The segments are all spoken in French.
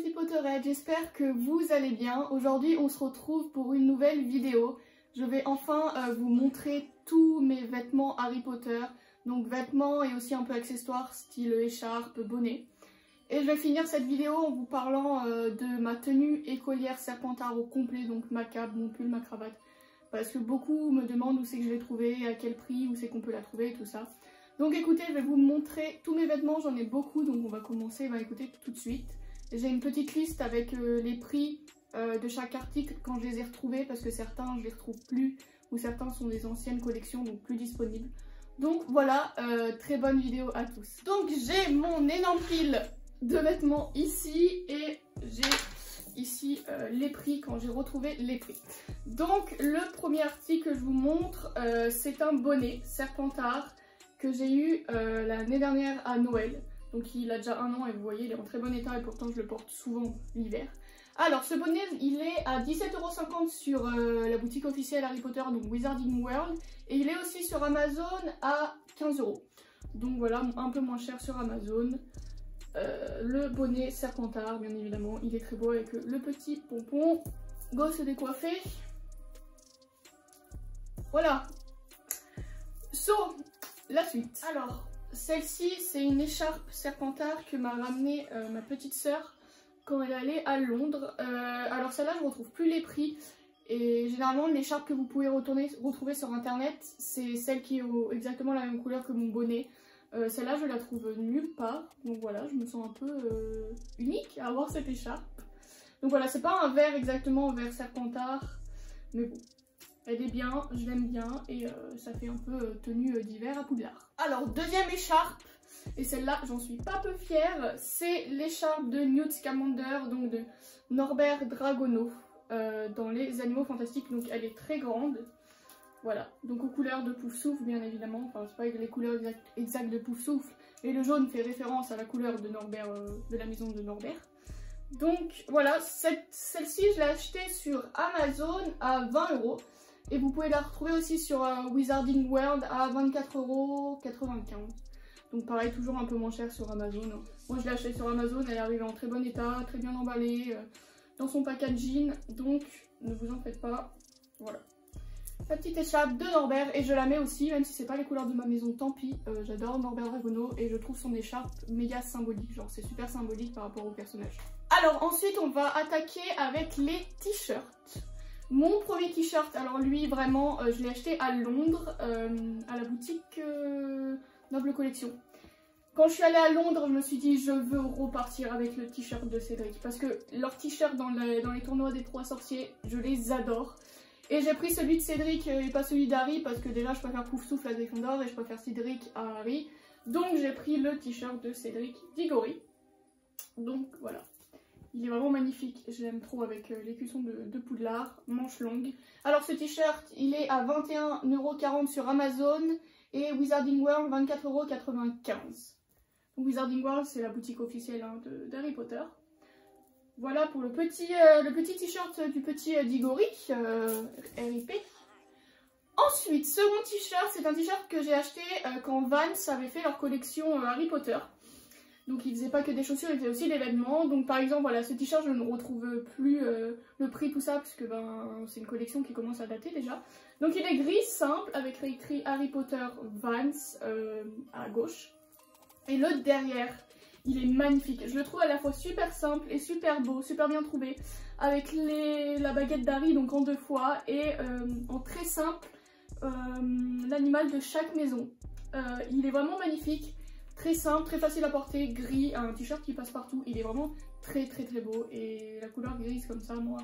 petits potterettes, j'espère que vous allez bien. Aujourd'hui on se retrouve pour une nouvelle vidéo. Je vais enfin euh, vous montrer tous mes vêtements Harry Potter. Donc vêtements et aussi un peu accessoires style écharpe, bonnet. Et je vais finir cette vidéo en vous parlant euh, de ma tenue écolière serpentard au complet, donc ma cape, mon pull, ma cravate. Parce que beaucoup me demandent où c'est que je l'ai trouvée, à quel prix, où c'est qu'on peut la trouver et tout ça. Donc écoutez, je vais vous montrer tous mes vêtements, j'en ai beaucoup, donc on va commencer, écoutez, tout de suite. J'ai une petite liste avec euh, les prix euh, de chaque article quand je les ai retrouvés, parce que certains je les retrouve plus, ou certains sont des anciennes collections, donc plus disponibles. Donc voilà, très bonne vidéo à tous. Donc j'ai mon énorme de vêtements ici et j'ai ici euh, les prix quand j'ai retrouvé les prix. Donc le premier article que je vous montre, euh, c'est un bonnet Serpentard que j'ai eu euh, l'année dernière à Noël. Donc il a déjà un an et vous voyez il est en très bon état et pourtant je le porte souvent l'hiver. Alors ce bonnet il est à 17,50€ sur la boutique officielle Harry Potter donc Wizarding World et il est aussi sur Amazon à 15€. Donc voilà un peu moins cher sur Amazon. Euh, le bonnet serpentard, bien évidemment. Il est très beau avec le petit pompon. Go se. Voilà. So, la suite. Alors, celle-ci, c'est une écharpe serpentard que m'a ramené euh, ma petite sœur quand elle allait à Londres. Euh, alors celle-là, je ne retrouve plus les prix. Et généralement, l'écharpe que vous pouvez retrouver sur internet, c'est celle qui est exactement la même couleur que mon bonnet. Euh, celle-là, je la trouve nulle part. Donc voilà, je me sens un peu unique à avoir cette écharpe. Donc voilà, c'est pas un vert exactement vert serpentard. Mais bon, elle est bien, je l'aime bien. Et euh, ça fait un peu tenue d'hiver à Poudlard. Alors, deuxième écharpe. Et celle-là, j'en suis pas peu fière. C'est l'écharpe de Newt Scamander, donc de Norbert Dragono. dans les animaux fantastiques. Donc elle est très grande. Voilà, donc aux couleurs de Pouf Souffle bien évidemment, enfin c'est pas les couleurs exactes, de Pouf Souffle, et le jaune fait référence à la couleur de Norbert, euh, de la maison de Norbert. Donc voilà, celle-ci je l'ai achetée sur Amazon à 20 euros. Et vous pouvez la retrouver aussi sur euh, Wizarding World à 24,95€. Donc pareil, toujours un peu moins cher sur Amazon. Hein. Moi je l'ai achetée sur Amazon, elle est arrivée en très bon état, très bien emballée, euh, dans son packaging. Donc ne vous en faites pas, voilà. La petite écharpe de Norbert et je la mets aussi, même si c'est pas les couleurs de ma maison, tant pis. Euh, j'adore Norbert Dragono et je trouve son écharpe méga symbolique, genre c'est super symbolique par rapport au personnage. Alors ensuite on va attaquer avec les t-shirts. Mon premier t-shirt, alors lui vraiment euh, je l'ai acheté à Londres, euh, à la boutique Noble Collection. Quand je suis allée à Londres, je me suis dit je veux repartir avec le t-shirt de Cédric parce que leurs t-shirts dans, dans les tournois des trois sorciers, je les adore. Et j'ai pris celui de Cédric et pas celui d'Harry parce que déjà je préfère Pouf Souffle à Gryffondor et je préfère Cédric à Harry. Donc j'ai pris le t-shirt de Cédric Diggory. Donc voilà. Il est vraiment magnifique, je l'aime trop avec euh, l'écusson de, de Poudlard, manche longue. Alors ce t-shirt, il est à 21,40€ sur Amazon et Wizarding World 24,95€. Wizarding World, c'est la boutique officielle hein, d'Harry Potter. Voilà pour le petit euh, t-shirt du petit euh, Digori, RIP. Ensuite, second t-shirt, c'est un t-shirt que j'ai acheté quand Vans avait fait leur collection Harry Potter. Donc ils faisaient pas que des chaussures, ils faisaient aussi des vêtements. Donc par exemple, voilà, ce t-shirt, je ne retrouve plus le prix, tout ça, parce que ben, c'est une collection qui commence à dater déjà. Donc il est gris simple, avec écrit Harry Potter Vans à gauche. Et le derrière, il est magnifique. Je le trouve à la fois super simple et super beau, super bien trouvé. Avec les, la baguette d'Harry, donc en deux fois, et euh, en très simple, euh, l'animal de chaque maison. Euh, il est vraiment magnifique, très simple, très facile à porter, gris, un t-shirt qui passe partout. Il est vraiment très très très beau et la couleur grise comme ça, moi,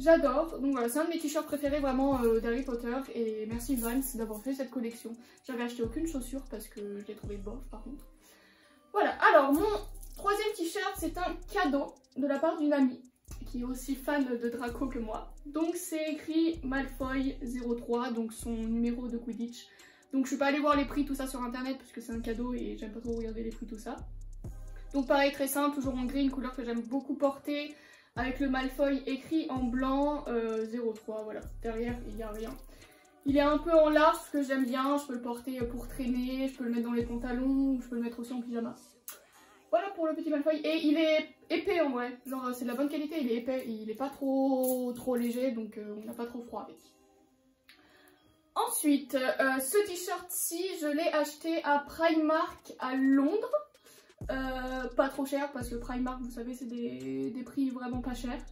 j'adore. Donc voilà, c'est un de mes t-shirts préférés vraiment d'Harry Potter et merci Vance d'avoir fait cette collection. J'avais acheté aucune chaussure parce que je l'ai trouvé bof par contre. Voilà, alors mon troisième t-shirt, c'est un cadeau de la part d'une amie qui est aussi fan de Draco que moi. Donc c'est écrit Malfoy 03, donc son numéro de Quidditch. Donc je suis pas allée voir les prix, tout ça sur internet, parce que c'est un cadeau et j'aime pas trop regarder les prix, tout ça. Donc pareil, très simple, toujours en gris, une couleur que j'aime beaucoup porter, avec le Malfoy écrit en blanc 03, euh, voilà. Derrière, il n'y a rien. Il est un peu en large, ce que j'aime bien. Je peux le porter pour traîner, je peux le mettre dans les pantalons, je peux le mettre aussi en pyjama. Voilà pour le petit Malfoy. Et il est épais en vrai. Genre, c'est de la bonne qualité, il est épais, il est pas trop, trop léger, donc euh, on n'a pas trop froid avec. Ensuite, euh, ce t-shirt-ci, je l'ai acheté à Primark à Londres. Euh, pas trop cher parce que Primark, vous savez, c'est des, prix vraiment pas chers.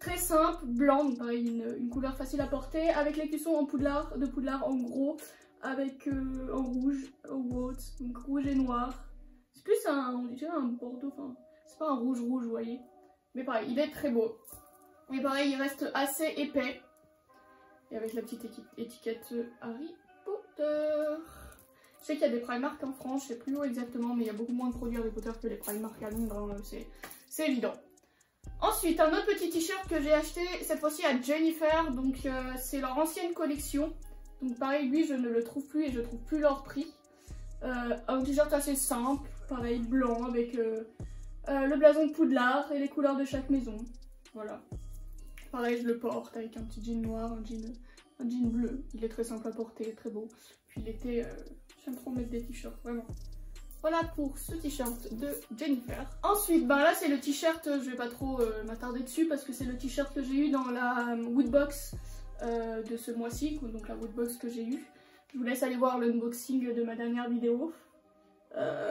Très simple, blanc, pareil, une, couleur facile à porter, avec les cuissons en poudlard, de poudlard en gros, avec en rouge, en donc rouge et noir. C'est plus un, on un bordeaux, enfin, c'est pas un rouge rouge, vous voyez. Mais pareil, il est très beau. Et pareil, il reste assez épais. Et avec la petite étiquette Harry Potter. Je sais qu'il y a des Primark en France, je sais plus où exactement, mais il y a beaucoup moins de produits Harry Potter que les Primark à Londres, hein, c'est évident. Ensuite, un autre petit t-shirt que j'ai acheté, cette fois-ci à Jennifer, donc euh, c'est leur ancienne collection. Donc pareil, lui, je ne le trouve plus et je trouve plus leur prix. Euh, un t-shirt assez simple, pareil, blanc, avec euh, le blason de Poudlard et les couleurs de chaque maison. Voilà. Pareil, je le porte avec un petit jean noir, un jean, bleu. Il est très simple à porter, très beau. Puis l'été, euh, j'aime trop mettre des t-shirts, vraiment. Voilà pour ce t-shirt de Jennifer. Ensuite, ben là c'est le t-shirt, je vais pas trop euh, m'attarder dessus parce que c'est le t-shirt que j'ai eu dans la euh, Woodbox de ce mois-ci, donc la Woodbox que j'ai eu. Je vous laisse aller voir l'unboxing de ma dernière vidéo.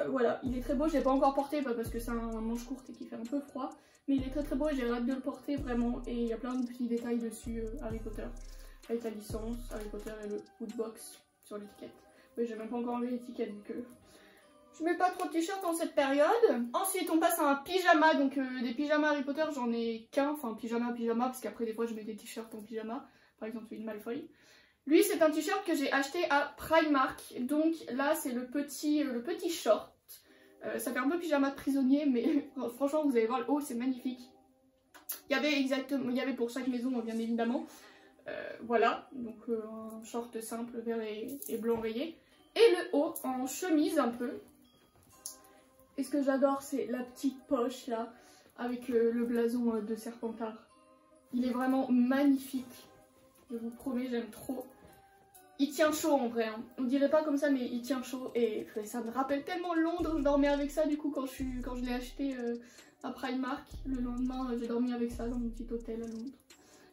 Voilà, il est très beau, je l'ai pas encore porté parce que c'est un manche courte et qui fait un peu froid. Mais il est très très beau et j'ai hâte de le porter vraiment. Et il y a plein de petits détails dessus, euh, Harry Potter. Avec la licence, Harry Potter et le Woodbox sur l'étiquette. Mais j'ai même pas encore enlevé l'étiquette vu que je mets pas trop de t-shirts en cette période. Ensuite on passe à un pyjama. Donc euh, des pyjamas Harry Potter j'en ai qu'un. Enfin pyjama pyjama parce qu'après des fois je mets des t-shirts en pyjama. Par exemple de Malfoy. Lui c'est un t-shirt que j'ai acheté à Primark. Donc là c'est le petit, euh, short. Euh, ça fait un peu pyjama de prisonnier, mais franchement, vous allez voir le haut, c'est magnifique. Il y avait exactement, il y avait pour chaque maison, bien évidemment. Euh, voilà, donc un short simple vert et, blanc rayé. Et le haut en chemise un peu. Et ce que j'adore, c'est la petite poche là, avec le blason de Serpentard. Il est vraiment magnifique. Je vous promets, j'aime trop. Il tient chaud en vrai, hein. on dirait pas comme ça mais il tient chaud et ça me rappelle tellement Londres, je dormais avec ça du coup quand je, l'ai acheté euh, à Primark. Le lendemain j'ai dormi avec ça dans mon petit hôtel à Londres.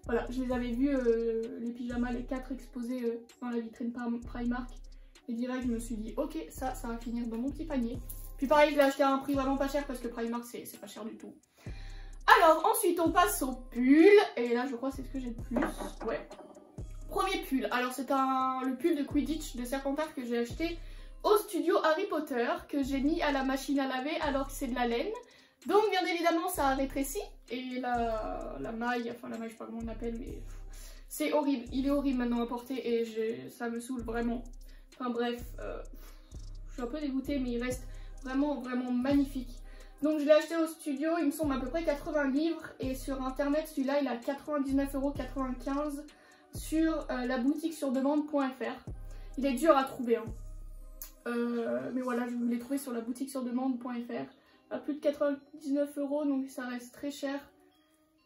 Voilà, je les avais vus, euh, les pyjamas, les quatre exposés euh, dans la vitrine Primark. Et direct je me suis dit ok ça, ça va finir dans mon petit panier. Puis pareil je l'ai acheté à un prix vraiment pas cher parce que Primark c'est pas cher du tout. Alors ensuite on passe au pull et là je crois c'est ce que j'ai le plus. Ouais, Premier pull. Alors c'est un le pull de Quidditch de Serpentard que j'ai acheté au studio Harry Potter que j'ai mis à la machine à laver alors que c'est de la laine. Donc bien évidemment ça a rétréci et la, maille, enfin la maille je sais pas comment on l'appelle mais c'est horrible. Il est horrible maintenant à porter et ça me saoule vraiment. Enfin bref, euh, je suis un peu dégoûtée mais il reste vraiment vraiment magnifique. Donc je l'ai acheté au studio, il me semble à peu près 80 livres et sur internet celui-là il a 99,95€ sur euh, la boutique sur demande.fr. Il est dur à trouver. Hein. Euh, mais voilà, je l'ai trouvé sur la boutique sur demande.fr à plus de 99 euros, donc ça reste très cher.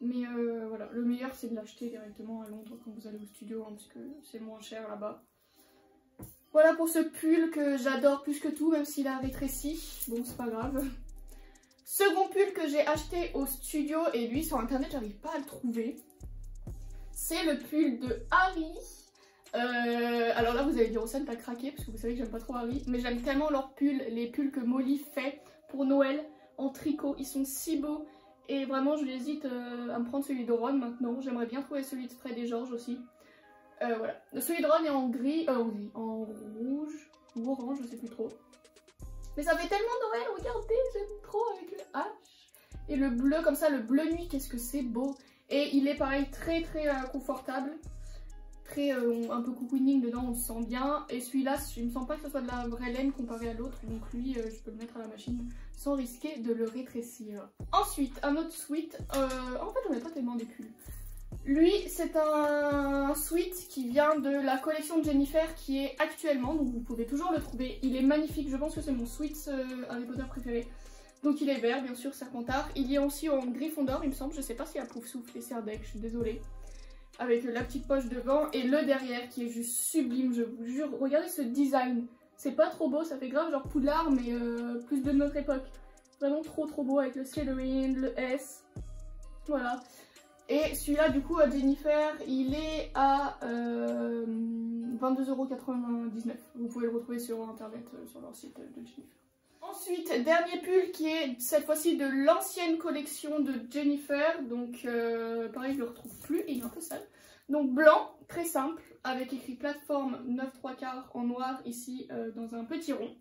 Mais euh, voilà, le meilleur c'est de l'acheter directement à Londres quand vous allez au studio, hein, parce que c'est moins cher là-bas. Voilà pour ce pull que j'adore plus que tout, même s'il a rétréci. Bon, c'est pas grave. Second pull que j'ai acheté au studio, et lui sur internet, j'arrive pas à le trouver c'est le pull de Harry. Euh, alors là, vous allez dire, oh, ça, t'as craqué, parce que vous savez que j'aime pas trop Harry. Mais j'aime tellement leurs pulls, les pulls que Molly fait pour Noël en tricot. Ils sont si beaux. Et vraiment, je hésite euh, à me prendre celui de Ron maintenant. J'aimerais bien trouver celui de Fred et George aussi. Euh, voilà. Celui de Ron est en gris, en gris, en rouge ou orange, je sais plus trop. Mais ça fait tellement Noël, regardez, j'aime trop avec le H. Et le bleu comme ça, le bleu nuit, qu'est-ce que c'est beau. Et il est pareil très très euh, confortable. Très euh, un peu cocooning dedans, on se sent bien. Et celui-là, je ne sens pas que ce soit de la vraie laine comparé à l'autre. Donc lui, euh, je peux le mettre à la machine sans risquer de le rétrécir. Ensuite, un autre sweat. en fait, on ai pas tellement des. Lui, c'est un sweat qui vient de la collection de Jennifer qui est actuellement, donc vous pouvez toujours le trouver. Il est magnifique, je pense que c'est mon sweat Harry Potter préféré. Donc il est vert, bien sûr, Serpentard. Il y a aussi en d'or, il me semble. Je sais pas s'il y a Poufsouffle et Serdec, je suis désolée. Avec la petite poche devant et le derrière qui est juste sublime, je vous jure. Regardez ce design. C'est pas trop beau, ça fait grave genre Poudlard, mais euh, plus de notre époque. Vraiment trop trop beau avec le Slytherin, le S. Voilà. Et celui-là, du coup, à Jennifer, il est à euh, 22,99€. Vous pouvez le retrouver sur internet, euh, sur leur site de Jennifer. Ensuite, dernier pull qui est cette fois-ci de l'ancienne collection de Jennifer. Donc, euh, pareil, je le retrouve plus, il est un peu sale. Donc, blanc, très simple, avec écrit plateforme 9 3 quarts en noir ici euh, dans un petit rond.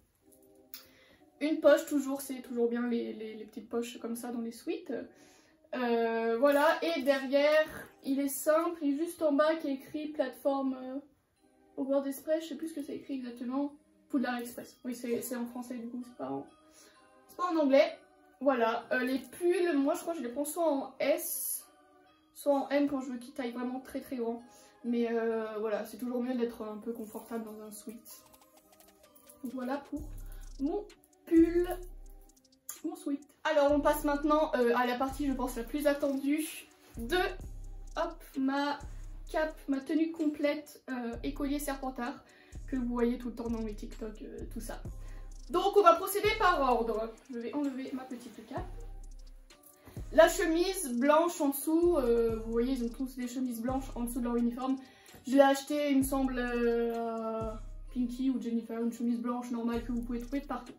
Une poche, toujours, c'est toujours bien les, petites poches comme ça dans les suites. Euh, voilà, et derrière, il est simple, il est juste en bas qui est écrit plateforme au bord d'Express, je sais plus ce que c'est écrit exactement, Poudlard Express. Oui, c'est en français du coup, c'est pas, en... anglais. Voilà, euh, les pulls, moi je crois que je les prends soit en S, soit en M quand je veux qu'ils taillent vraiment très très grand. Mais voilà, c'est toujours mieux d'être un peu confortable dans un suite. Voilà pour mon pull, mon sweat. Alors on passe maintenant euh, à la partie je pense la plus attendue de hop, ma cape, ma tenue complète euh, écolier serpentard que vous voyez tout le temps dans mes TikTok, euh, tout ça. Donc on va procéder par ordre. Je vais enlever ma petite cape. La chemise blanche en dessous, vous voyez ils ont tous des chemises blanches en dessous de leur uniforme. Je l'ai acheté il me semble à Pinky ou Jennifer, une chemise blanche normale que vous pouvez trouver de partout.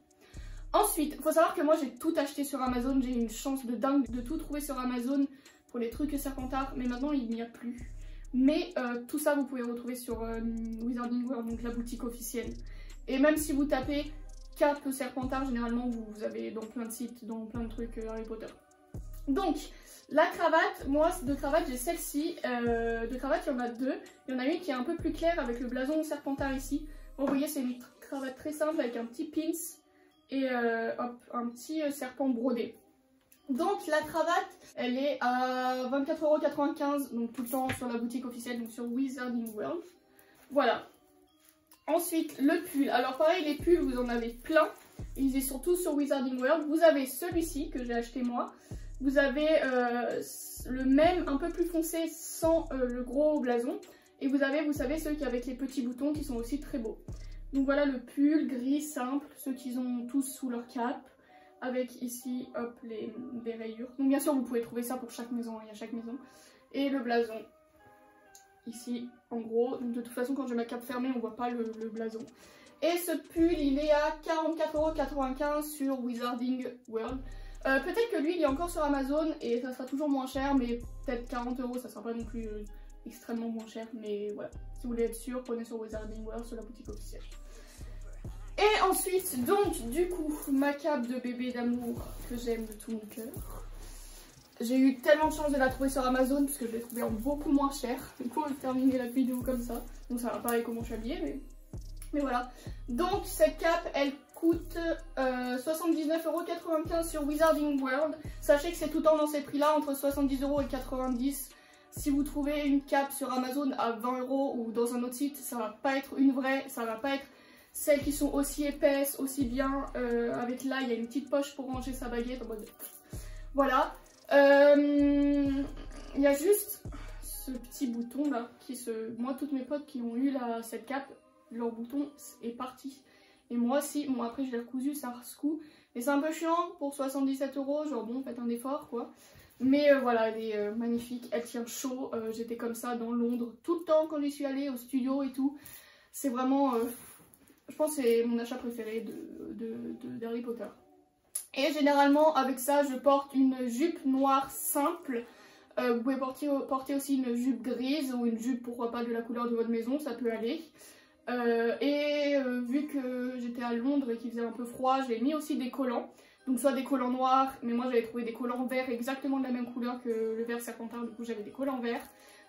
Ensuite, il faut savoir que moi j'ai tout acheté sur Amazon, j'ai une chance de dingue de tout trouver sur Amazon pour les trucs Serpentard, mais maintenant il n'y a plus. Mais euh, tout ça vous pouvez retrouver sur euh, Wizarding World, donc la boutique officielle. Et même si vous tapez cap Serpentard, généralement vous, avez dans plein de sites, dans plein de trucs euh, Harry Potter. Donc, la cravate, moi de cravate j'ai celle-ci, de cravate il y en a deux. Il y en a une qui est un peu plus claire avec le blason Serpentard ici. vous voyez c'est une cravate très simple avec un petit pins et un petit serpent brodé. Donc la cravate, elle est à 24,95€ donc tout le temps sur la boutique officielle, donc sur Wizarding World. Voilà. Ensuite, le pull. Alors pareil, les pulls, vous en avez plein. Ils sont surtout sur Wizarding World. Vous avez celui-ci que j'ai acheté moi. Vous avez euh, le même, un peu plus foncé, sans le gros blason. Et vous avez, vous savez, ceux qui avec les petits boutons qui sont aussi très beaux. Donc voilà le pull gris simple, ceux qu'ils ont tous sous leur cape. Avec ici, hop, les, rayures. Donc bien sûr, vous pouvez trouver ça pour chaque maison, il y a chaque maison. Et le blason, ici, en gros. De toute façon, quand j'ai ma cape fermée, on voit pas le, blason. Et ce pull, il est à 44,95€ sur Wizarding World. Euh, peut-être que lui, il est encore sur Amazon et ça sera toujours moins cher, mais peut-être 40 euros, ça sera pas non plus euh, extrêmement moins cher. Mais voilà, si vous voulez être sûr, prenez sur Wizarding World, sur la boutique officielle. Et ensuite, donc, du coup, ma cape de bébé d'amour que j'aime de tout mon cœur. J'ai eu tellement de chance de la trouver sur Amazon parce que je l'ai trouvée en beaucoup moins cher. Du coup, on va terminer la vidéo comme ça. Donc, ça va pareil comment je suis habillée, mais... mais voilà. Donc, cette cape, elle coûte euh, 79,95€ sur Wizarding World. Sachez que c'est tout le temps dans ces prix-là, entre 70€ et 90 si vous trouvez une cape sur Amazon à 20€ ou dans un autre site, ça va pas être une vraie, ça va pas être celles qui sont aussi épaisses, aussi bien. Euh, avec là, il y a une petite poche pour ranger sa baguette. Voilà. Euh, il y a juste ce petit bouton là. qui se... Moi, toutes mes potes qui ont eu la... cette cape, leur bouton est parti. Et moi aussi, bon après je l'ai recousu, ça secoue. Mais c'est un peu chiant pour 77 euros, genre bon, faites un effort quoi. Mais euh, voilà, elle est magnifique, elle tient chaud. J'étais comme ça dans Londres tout le temps quand j'y suis allée au studio et tout. C'est vraiment je pense que c'est mon achat préféré de, d'Harry Potter. Et généralement avec ça je porte une jupe noire simple. Euh, vous pouvez porter, aussi une jupe grise ou une jupe pourquoi pas de la couleur de votre maison, ça peut aller. Euh, et euh, vu que j'étais à Londres et qu'il faisait un peu froid, j'ai mis aussi des collants. Donc soit des collants noirs, mais moi j'avais trouvé des collants verts exactement de la même couleur que le vert serpentard, du coup j'avais des collants verts.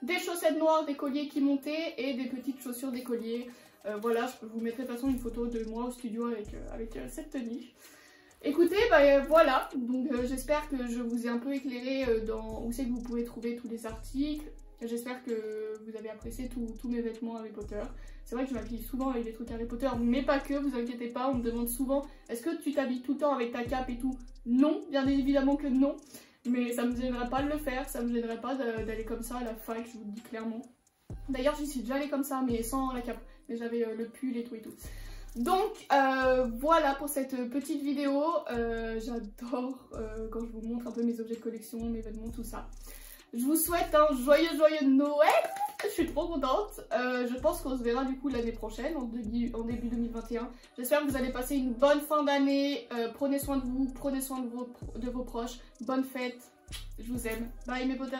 Des chaussettes noires, des colliers qui montaient et des petites chaussures d'écolier euh, voilà, je vous mettrai de toute façon une photo de moi au studio avec, euh, euh, cette tenue. Écoutez, bah, voilà, donc j'espère que je vous ai un peu éclairé dans où c'est que vous pouvez trouver tous les articles. J'espère que vous avez apprécié tous mes vêtements Harry Potter. C'est vrai que je m'habille souvent avec des trucs Harry Potter, mais pas que, vous inquiétez pas, on me demande souvent est-ce que tu t'habilles tout le temps avec ta cape et tout? Non, bien évidemment que non, mais ça me gênerait pas de le faire, ça me gênerait pas d'aller comme ça à la fac, je vous le dis clairement. D'ailleurs, j'y suis déjà allée comme ça, mais sans la cape. Mais j'avais euh, le pull et tout et tout. Donc euh, voilà pour cette petite vidéo. Euh, j'adore quand je vous montre un peu mes objets de collection, mes vêtements, tout ça. Je vous souhaite un joyeux joyeux Noël. Je suis trop contente. je pense qu'on se verra du coup l'année prochaine, en, début, en début 2021. J'espère que vous allez passer une bonne fin d'année. prenez soin de vous, prenez soin de vos, de vos proches. Bonne fête. Je vous aime. Bye mes potes